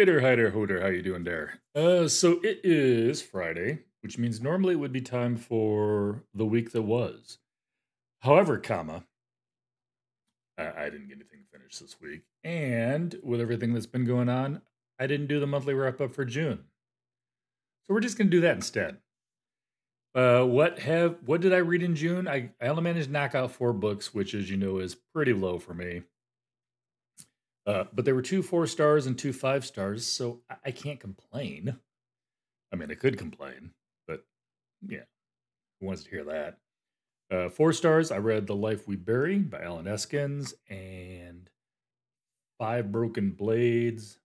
Hi there, ho how you doing there? Uh, so it is Friday, which means normally it would be time for the week that was. However, comma, I, I didn't get anything finished this week, and with everything that's been going on, I didn't do the monthly wrap up for June. So we're just gonna do that instead. Uh, what have what did I read in June? I, I only managed to knock out four books, which, as you know, is pretty low for me. Uh, but there were two four stars and two five stars, so I, I can't complain. I mean, I could complain, but yeah, who wants to hear that? Uh, four stars. I read *The Life We Bury* by Allen Eskens and *Five Broken Blades*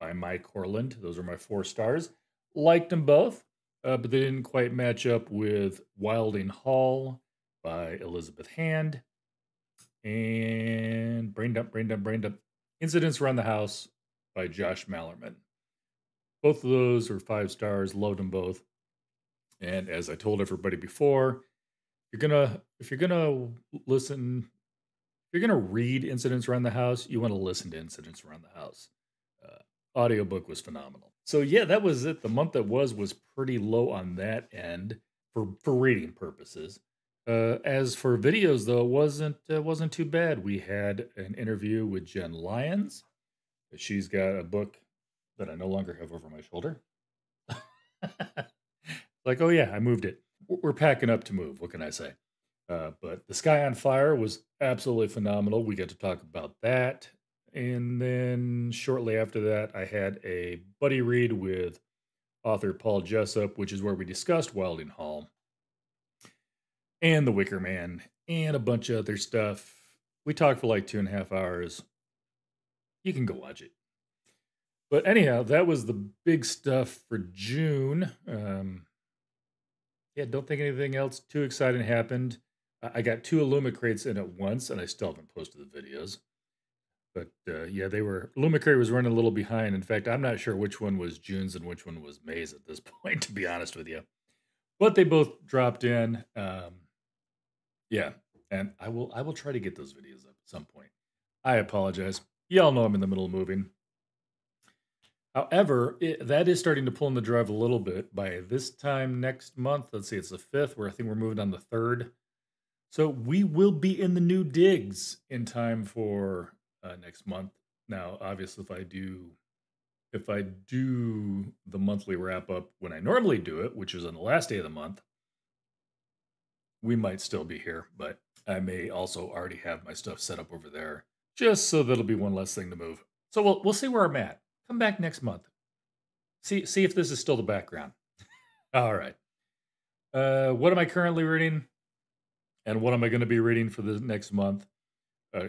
by Mai Corland. Those are my four stars. Liked them both, uh, but they didn't quite match up with *Wilding Hall* by Elizabeth Hand and *Brain Dump, Brain Dump, Brain Dump* Incidents Around the House by Josh Malerman. Both of those are five stars. Loved them both. And as I told everybody before, you're gonna if you're gonna listen, if you're gonna read Incidents Around the House, you want to listen to Incidents Around the House. Uh, audiobook was phenomenal. So yeah, that was it. The month that was was pretty low on that end for for reading purposes. Uh, as for videos, though, it wasn't uh, wasn't too bad. We had an interview with Jenn Lyons. She's got a book that I no longer have over my shoulder. like, oh yeah, I moved it. We're packing up to move. What can I say? Uh, but the Sky on Fire was absolutely phenomenal. We got to talk about that, and then shortly after that, I had a buddy read with author Paul Jessup, which is where we discussed Wilding Hall and The Wicker Man and a bunch of other stuff. We talked for like two and a half hours. You can go watch it. But anyhow, that was the big stuff for June. Um, yeah, don't think anything else too exciting happened. I got two Illumicrates in at once, and I still haven't posted the videos. But uh, yeah, they were Illumicrate was running a little behind. In fact, I'm not sure which one was June's and which one was May's at this point, to be honest with you. But they both dropped in. Um, yeah, and I will I will try to get those videos up at some point. I apologize. Y'all know I'm in the middle of moving. However, it, that is starting to pull in the drive a little bit. By this time next month, let's see, it's the fifth, where I think we're moving on the third. So we will be in the new digs in time for uh, next month. Now, obviously, if I do, if I do the monthly wrap up when I normally do it, which is on the last day of the month, we might still be here, but I may also already have my stuff set up over there, just so that'll be one less thing to move. So we'll we'll see where I'm at. Come back next month. See see if this is still the background. All right. Uh, what am I currently reading? And what am I going to be reading for the next month? Uh,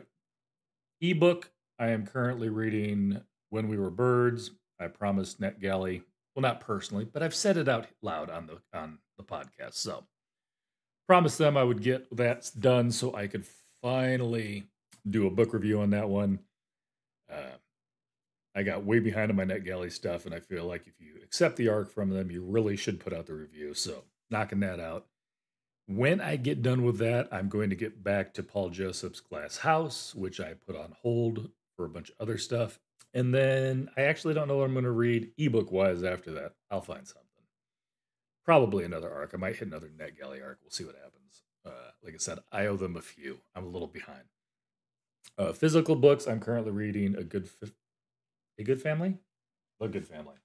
ebook. I am currently reading When We Were Birds. I promised NetGalley. Well, not personally, but I've said it out loud on the on the podcast. So promised them I would get that done so I could finally do a book review on that one. Uh, I got way behind on my NetGalley stuff, and I feel like if you accept the arc from them, you really should put out the review. So, knocking that out. When I get done with that, I'm going to get back to Paul Jessup's Glass House, which I put on hold for a bunch of other stuff. And then I actually don't know what I'm going to read ebook wise after that. I'll find something probably another arc. I might hit another NetGalley arc. We'll see what happens. Uh, like I said, I owe them a few. I'm a little behind. Uh, physical books. I'm currently reading a good, a good family, a good family.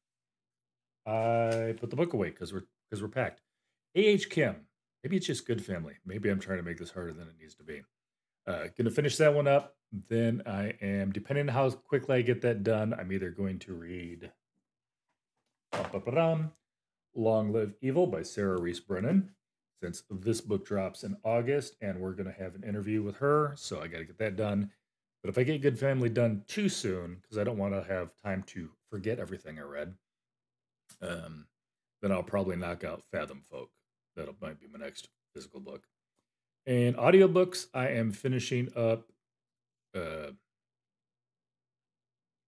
I put the book away because we're because we're packed. A.H. Kim. Maybe it's just good family. Maybe I'm trying to make this harder than it needs to be. Uh, gonna finish that one up. Then I am, depending on how quickly I get that done, I'm either going to read. Long Live Evil by Sarah Rees Brennan. Since this book drops in August and we're going to have an interview with her, so I got to get that done. But if I get Good Family done too soon, because I don't want to have time to forget everything I read, um, then I'll probably knock out Fathom Folk. That might be my next physical book. And audiobooks, I am finishing up. Uh,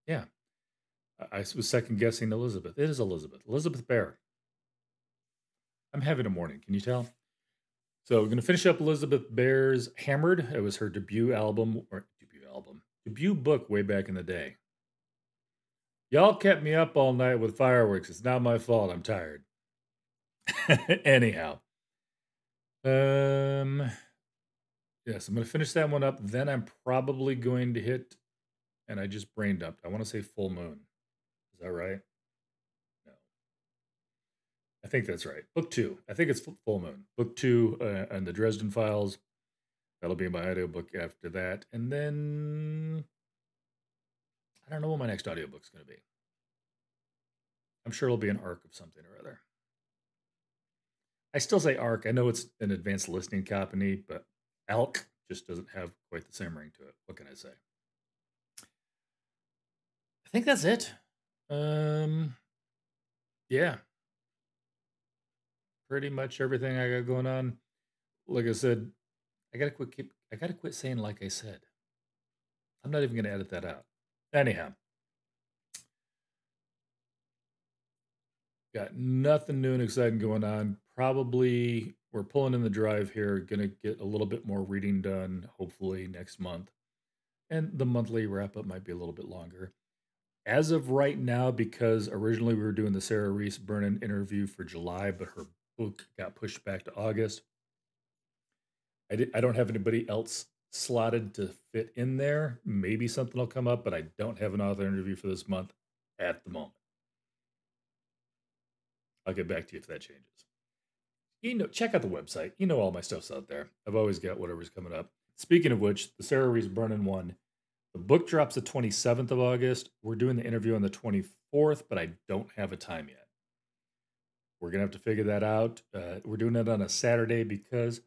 yeah, I was second guessing Elizabeth. It is Elizabeth. Elizabeth Bear. I'm having a morning. Can you tell? So we're going to finish up Elizabeth Bear's Hammered. It was her debut album or debut album, debut book way back in the day. Y'all kept me up all night with fireworks. It's not my fault. I'm tired. Anyhow. Um yes, I'm gonna finish that one up. Then I'm probably going to hit and I just brain dumped. I want to say Fool Moon. Is that right? I think that's right. Book two. I think it's Fool Moon. Book two uh, and the Dresden Files. That'll be my audiobook after that. And then I don't know what my next audiobook's going to be. I'm sure it'll be an arc of something or other. I still say arc. I know it's an advanced listening company, but elk just doesn't have quite the same ring to it. What can I say? I think that's it. Um, yeah, pretty much everything I got going on. Like I said, I gotta quit. Keep, I gotta quit saying like I said. I'm not even gonna edit that out. Anyhow, got nothing new and exciting going on. Probably we're pulling in the drive here. Gonna get a little bit more reading done. Hopefully next month, and the monthly wrap up might be a little bit longer as of right now, because originally we were doing the Sarah Rees Brennan interview for July, but her book got pushed back to August. I, did, I don't have anybody else slotted to fit in there. Maybe something will come up, but I don't have an author interview for this month at the moment. I'll get back to you if that changes. You know, check out the website. You know all my stuff's out there. I've always got whatever's coming up. Speaking of which, the Sarah Rees Brennan one the book drops the 27th of August. We're doing the interview on the 24th, but I don't have a time yet. We're to have to figure that out. Uh, we're doing it on a Saturday because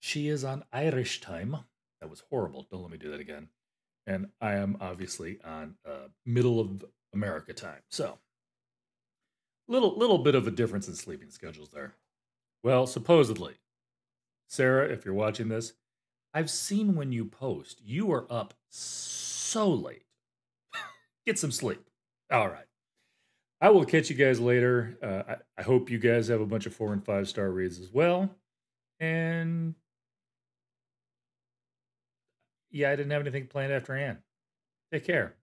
she is on Irish time. That was horrible. Don't let me do that again. And I am obviously on uh, middle of America time. So, little little bit of a difference in sleeping schedules there. Well, supposedly, Sarah, if you're watching this, I've seen when you post, you are up so late. Get some sleep. All right. I will catch you guys later. Uh, I, I hope you guys have a bunch of four and five star reads as well. And yeah, I didn't have anything planned after Anne. Take care.